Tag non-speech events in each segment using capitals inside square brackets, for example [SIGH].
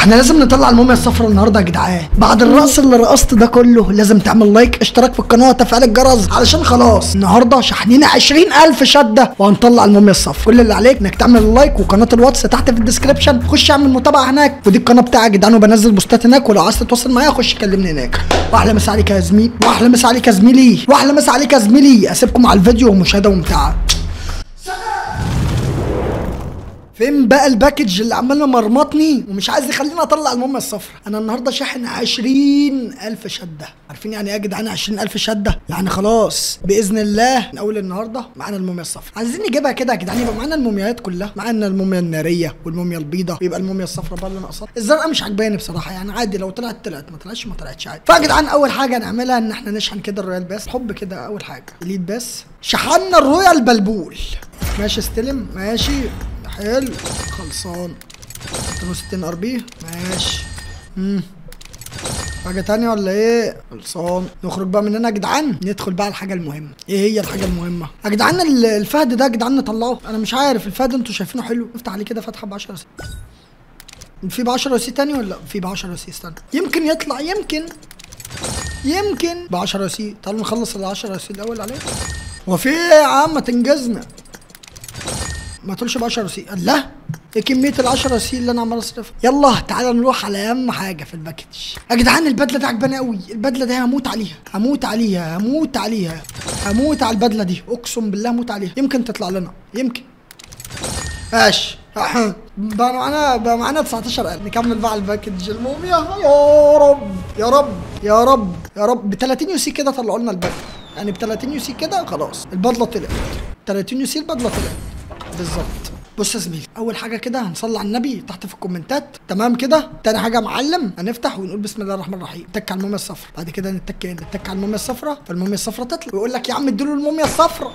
إحنا لازم نطلع الموميا الصفرا النهارده يا جدعان. بعد الرقص اللي رقصت ده كله لازم تعمل like اشتراك في القناة وتفعيل الجرس علشان خلاص. النهارده شاحنين 20000 شدة وهنطلع الموميا الصفرا كل اللي عليك انك تعمل like وقناة الواتس تحت في ال description خش اعمل متابعة هناك. ودي القناة بتاعي يا جدعان وبنزل posts ات هناك. ولو عايز تتواصل معايا خش كلمني هناك. واحلى مسا عليك يا زميلي واحلى مسا عليك يا زميلي واحلى مسا عليك يا زميلي. اسيبكم على الفيديو ومشاهده ممتعة. فين بقى ال package اللي عمال مرمطني ومش عايز يخليني اطلع الموميا الصفرا أنا النهارده شاحن 20000 شدة. عارفين يعني إيه يا جدعان 20000 شدة؟ يعني خلاص بإذن الله من أول النهارده معانا الموميا الصفرا عايزين نجيبها كده يا جدعان يبقى معانا المومياوات كلها. معانا الموميا النارية والموميا البيضاء ويبقى الموميا الصفرا بقى اللي ناقصاها الزرقاء مش عجباني بصراحة يعني عادي لو طلعت طلعت ما طلعتش ما طلعتش عادي. فيا جدعان أول حاجة نعملها إن إحنا نشحن كده ال Royal Pass. حلو كده أول حاجة. ال Elite Pass. شحنا ال Royal بلبول ماشي استلم ماشي. حلو. خلصان. 62 RP ماشي حاجة تانية ولا إيه؟ خلصان. نخرج بقى من هنا يا جدعان. ندخل بقى الحاجة المهمة. إيه هي الحاجة المهمة؟ يا جدعان ال- الفهد ده يا جدعان نطلعه. أنا مش عارف. الفهد أنتوا شايفينه حلو. افتح عليه كده فتحة ب 10 سي. في ب 10 سي تاني ولا؟ في ب 10 UC. استنى. يمكن يطلع. يمكن. يمكن. ب 10 UC. تعالوا نخلص ال 10 UC الأول عليه. هو في إيه يا عم؟ ما تنجزنا. ما تقولش ب 10 UC الله إيه كمية ال 10 UC اللي أنا عمال أصرفها. يلا تعالى نروح على أهم حاجة في ال package يا جدعان البدلة دي عجباني قوي البدلة دي هموت عليها هموت عليها هموت عليها هموت على البدلة دي. أقسم بالله هموت عليها. يمكن تطلع لنا. يمكن. ماشي. [LAUGHS] بقى معانا بقى معانا 19000 نكمل بقى ال package الموميا يا رب يا رب يا رب يا رب. ب 30 UC كده طلعوا لنا البدلة. يعني ب 30 UC كده خلاص. البدلة طلعت. 30 UC البدلة طلعت. بالظبط. بص يا زميلي أول حاجة كده هنصلي على النبي تحت في ال comments ات. تمام كده؟ تاني حاجة يا معلم هنفتح ونقول بسم الله الرحمن الرحيم. نتك على الموميا الصفراء بعد كده نتك نتك على الموميا الصفراء فالموميا الصفراء تطلع. ويقول لك يا عم اديله الموميا الصفراء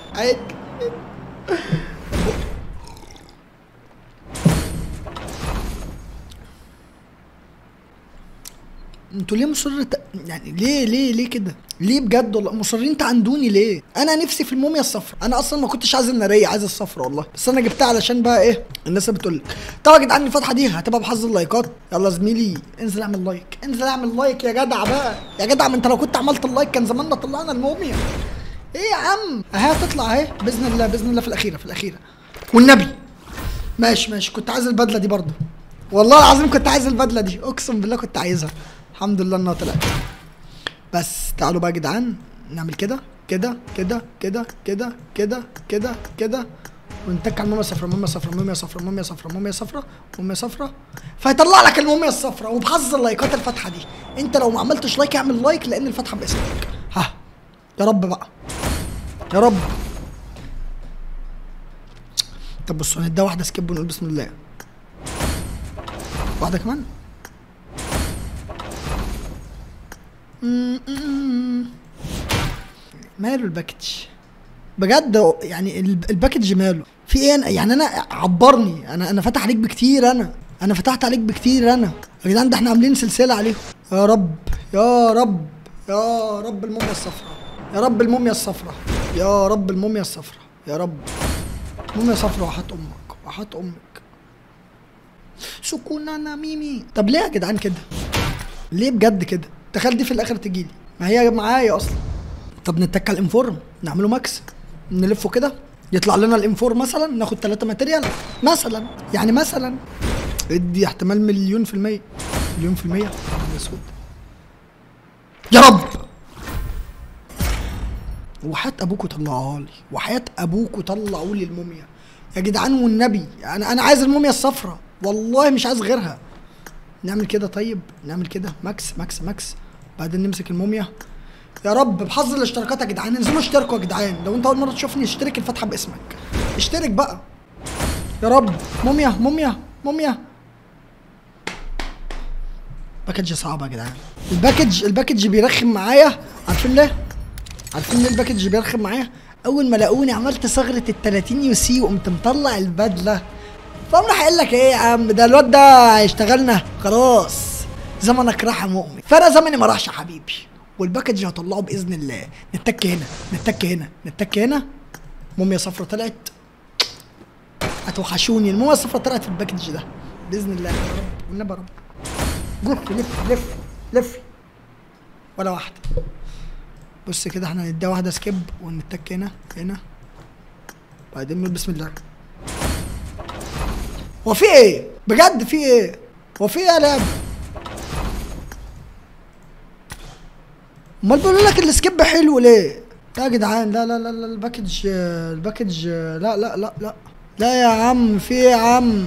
أنتوا ليه مصر ت... يعني ليه ليه ليه كده؟ ليه بجد والله مصرين تعندوني ليه؟ أنا نفسي في الموميا الصفراء، أنا أصلا ما كنتش عايز النارية عايز الصفراء والله، بس أنا جبتها علشان بقى إيه؟ الناس بتقول طبعا يا جدعان الفتحة دي هتبقى بحظ ال likes ات، يلا زميلي انزل اعمل like، انزل اعمل like يا جدع بقى، يا جدع ما انت لو كنت عملت ال like كان زماننا طلعنا الموميا. إيه يا عم؟ اهي هتطلع اهي بإذن الله بإذن الله في الأخيرة في الأخيرة. والنبي ماشي ماشي كنت عايز البدلة دي برضه والله العظيم كنت عايز البدلة دي اقسم بالله كنت عايزها الحمد لله إنها طلعت. بس تعالوا بقى يا جدعان نعمل كده كده كده كده كده كده كده كده. ونتك على الموميا الصفراء موميا صفراء موميا صفراء موميا صفراء موميا صفراء موميا صفراء فيطلع لك الموميا الصفراء وبحظ ال likes ات الفتحه دي. انت لو ما عملتش like اعمل like لأن الفتحه باسمك. ها يا رب بقى. يا رب. طب بصوا هنديها واحدة skip ونقول بسم الله. واحدة كمان. ماله ال package؟ بجد يعني الب- ال package ماله؟ في إيه أنا يعني أنا عبرني. أنا أنا فتح عليك بكتير أنا. أنا فتحت عليك بكتير أنا. يا جدعان ده إحنا عاملين سلسلة عليهم. يا رب. يا رب. يا رب الموميا الصفراء. يا رب الموميا الصفراء. يا رب الموميا الصفراء. يا رب. موميا صفراء وحات أمك. وحات أمك. سكون أنا ميمي. طب ليه يا جدعان كده؟ ليه بجد كده؟ تخيل دي في الآخر تجيلي ما هي معايا أصلا. طب نتك على الإنفورم نعمله ماكس. نلفه كده يطلع لنا الانفور مثلا ناخد ثلاثة ماتيريال. مثلا يعني مثلا. ادي احتمال مليون في المية. مليون في المية. يا اسود يا رب! وحياة أبوكوا طلعوها لي. وحياة أبوكوا طلعوا لي الموميا. يا جدعان والنبي أنا أنا عايز الموميا الصفراء والله مش عايز غيرها. نعمل كده طيب. نعمل كده. max max max. بعدين نمسك الموميا. يا رب بحظ الاشتراكات يا جدعان انزلوا اشتركوا يا جدعان. لو انت أول مرة تشوفني اشترك الفتحة باسمك. اشترك بقى. يا رب. موميا موميا موميا. package صعبه يا جدعان. ال package ال package بيرخم معايا. عارفين ليه؟ عارفين ليه ال package بيرخم معايا؟ أول ما لاقوني عملت ثغرة ال 30 UC وقمت مطلع البدلة. فقام راح قايل لك إيه يا عم؟ ده الواد ده هيشتغلنا خلاص. زمنك راح يا مؤمن. فأنا زمني ما راحش يا حبيبي. وال package هطلعه بإذن الله. نتك هنا نتك هنا نتك هنا. موميا صفرا طلعت. هتوحشوني. الموميا الصفرا طلعت في ال package ده. بإذن الله. يا رب والنبي يا رب. لف لف لف لف. ولا واحدة. بص كده إحنا نديها واحدة skip ونتك هنا هنا. بعدين نقول بسم الله. هو في إيه؟ بجد في إيه؟ هو في إيه يا لعبه أمال بيقولوا لك ال skip حلو ليه؟ يا جدعان لا لا لا لا ال package ال package لا لا لا لا. لا يا عم في إيه يا عم؟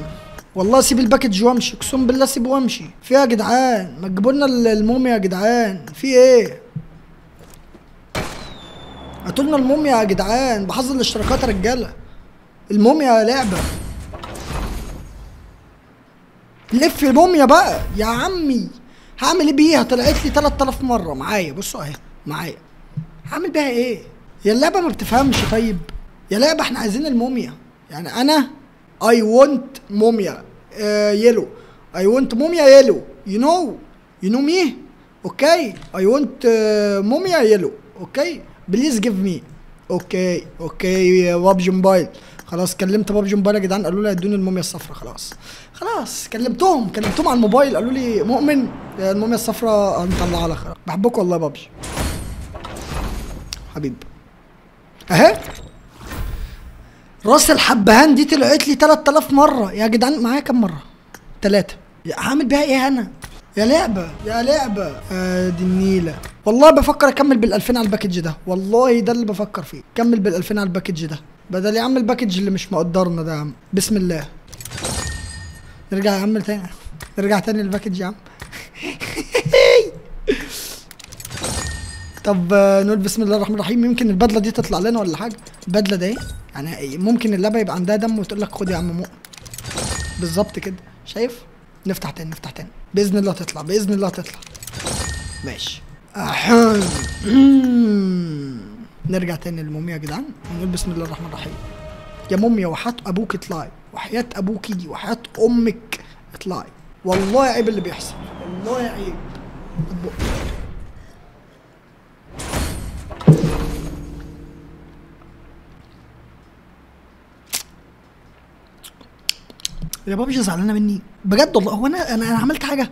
والله سيب الباكج وامشي اقسم بالله سيب وامشي. في إيه يا جدعان؟ ما تجيبوا لنا الموميا يا جدعان. في إيه؟ هاتوا لنا الموميا يا جدعان بحظ الاشتراكات يا رجالة. الموميا لعبة. لف الموميا بقى يا عمي. هعمل إيه بيها؟ طلعت لي 3000 مرة. معايا. بصوا أهي. معايا. هعمل بيها إيه؟ يا اللعبة ما بتفهمش. طيب يا لعبة إحنا عايزين الموميا. يعني أنا I want موميا. Yellow. I want موميا yellow. You know you know me okay. I want موميا yellow. Okay. Please give me okay. Okay. PUBG Mobile. خلاص كلمت PUBG Mobile يا جدعان قالوا لي ادوني الموميا الصفراء خلاص. خلاص كلمتهم كلمتهم على الموبايل قالوا لي مؤمن الموميا الصفراء هنطلعها لك بحبكم والله يا بابجي. حبيب. أهي. راس الحبهان دي طلعت لي 3000 مرة. يا جدعان معايا كام مرة؟ ثلاثة هعمل بيها إيه أنا؟ يا لعبة يا لعبة. آه دي النيلة. والله بفكر أكمل بال 2000 على ال package ده. والله ده اللي بفكر فيه. كمل بال 2000 على ال package ده. بدل يا عم ال package اللي مش مقدرنا ده يا عم. بسم الله. نرجع يا عم تاني. نرجع تاني للباكج يا عم. [LAUGHS] طب آه، نقول بسم الله الرحمن الرحيم. يمكن البدلة دي تطلع لنا ولا حاجة؟ البدله ده إيه؟ يعني ممكن اللعبة يبقى عندها دم وتقول لك خد يا عم مؤمن بالظبط كده. شايف؟ نفتح تاني نفتح تاني. بإذن الله تطلع بإذن الله تطلع. ماشي. أحن. [CLEARS THROAT] نرجع تاني للموميا يا جدعان. ونقول بسم الله الرحمن الرحيم. يا موميا وحياة أبوك اطلعي. وحياة ابوكي وحياة أمك اطلعي. والله عيب اللي بيحصل. والله عيب. يا بابجي زعلانة مني؟ بجد والله. هو أنا أنا عملت حاجة؟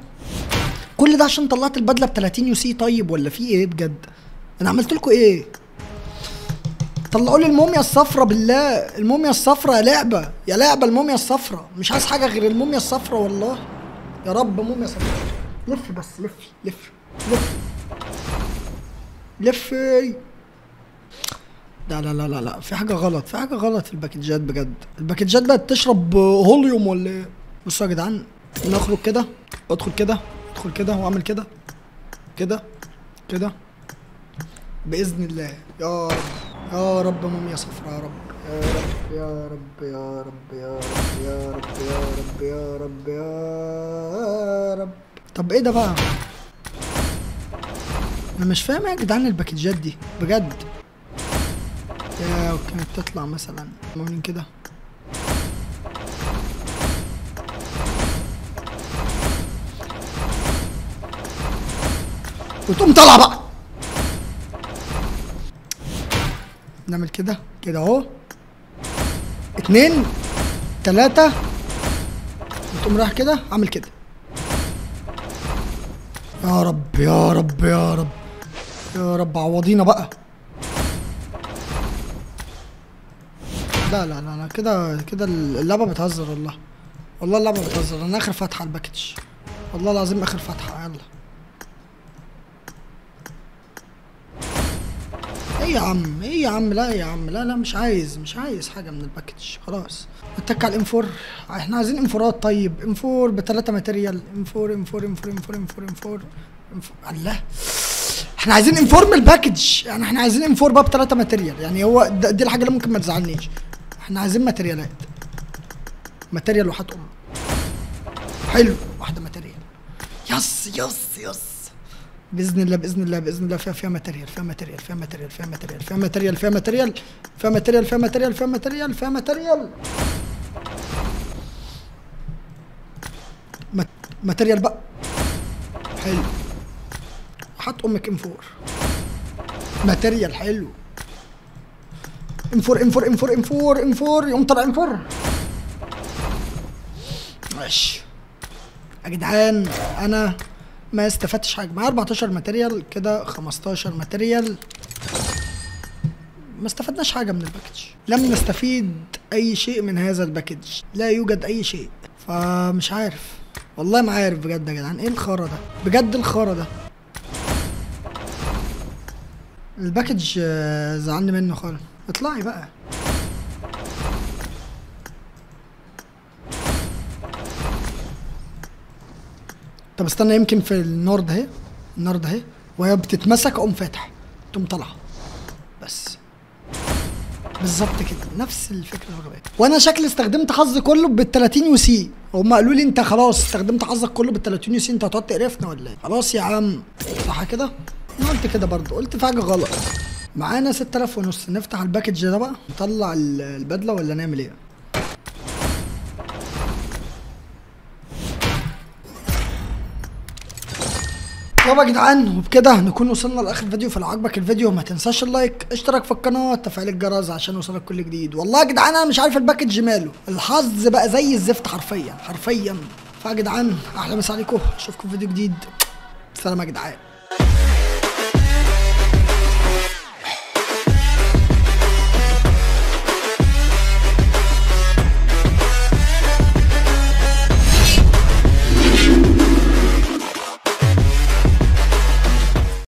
كل ده عشان طلعت البدلة ب 30 يو سي. طيب ولا في إيه بجد؟ أنا عملت لكم إيه؟ طلعوا لي الموميا الصفرا بالله الموميا الصفرا يا لعبة يا لعبة الموميا الصفرا مش عايز حاجة غير الموميا الصفرا والله. يا رب موميا صفرا لف بس لفي لف لف. لفي لا لا لا لا لا في حاجة غلط في حاجة غلط في الباكجات بجد. الباكجات بقت تشرب هوليوم ولا إيه؟ بصوا يا جدعان نخرج كده أدخل كده أدخل كده وأعمل كده كده كده. بإذن الله. يا رب. يا رب صفرا يا رب. يا رب يا رب يا رب يا رب يا رب يا رب يا رب يا رب. طب إيه ده بقى؟ أنا مش فاهم يا جدعان الباكجات دي بجد. يا كانت تطلع مثلا ممكن كده. وتقوم طالعة بقى. نعمل كده كده اهو. اتنين تلاتة. وتقوم رايح كده اعمل كده. يا رب يا رب يا رب يا رب عوضينا بقى. لا لا لا لا كده كده اللعبة بتهزر والله. والله اللعبة بتهزر. أنا آخر على ال package والله العظيم آخر فتحة. يلا. إيه يا عم إيه يا عم لا يا عم لا لا مش عايز مش عايز حاجة من ال package خلاص. نتك على ال M4. إحنا عايزين إنفورات طيب. إنفور بتلاتة ماتيريال. إنفور إنفور إنفور إنفور إنفور إنفور إنفور. الله. إحنا عايزين إنفور من الباكج. يعني إحنا عايزين M4 بقى بتلاتة material. يعني هو دي الحاجة اللي ممكن ما تزعلنيش. إحنا عايزين ماتيريالات. ماتيريال وحات أم. حلو. واحدة ماتيريال. يس يس يس. بإذن الله بإذن الله بإذن الله فيها فيها ماتيريال فيها ماتيريال فيها ماتيريال فيها ماتيريال فيها ماتيريال فيها ماتيريال فيها ماتيريال فيها ماتيريال فيها ماتيريال فيها ماتيريال. مات- ماتيريال بقى. حلو. حط أمك انفور ماتيريال حلو. إم 4 إم 4 إم 4 إم 4 إم 4 يقوم طالع إم 4 ماشي. يا جدعان أنا ما استفدتش حاجة. معايا 14 material كده 15 material. ما استفدناش حاجة من ال package. لم نستفيد أي شيء من هذا ال package. لا يوجد أي شيء. فمش عارف. والله ما عارف بجد يا جدعان. إيه الخرا ده؟ بجد الخرا ده. ال package آه، زعلني منه خالص. اطلعي بقى. طب استنى يمكن في النار ده اهي النار ده اهي وهي بتتمسك أقوم فاتح تقوم طالعة. بس. بالظبط كده نفس الفكرة الغبيه وأنا شكلي استخدمت حظي كله بال 30 UC. هم قالوا لي أنت خلاص استخدمت حظك كله بال 30 UC أنت هتقعد تقرفنا ولا إيه خلاص يا عم. صح كده؟ أنا قلت كده برضه قلت في حاجة غلط. معانا 6000 ونص. نفتح ال package ده بقى نطلع ال- البدلة ولا نعمل إيه؟ يابا يا جدعان وبكده نكون وصلنا لآخر فيديو. فلو عجبك الفيديو ما تنساش ال like اشترك في القناة تفعيل الجرس عشان يوصلك كل جديد. والله يا جدعان أنا مش عارف ال package ماله. الحظ بقى زي الزفت حرفيا حرفيا. فيا جدعان أحلى مسا عليكم. أشوفكم في فيديو جديد. سلام يا جدعان.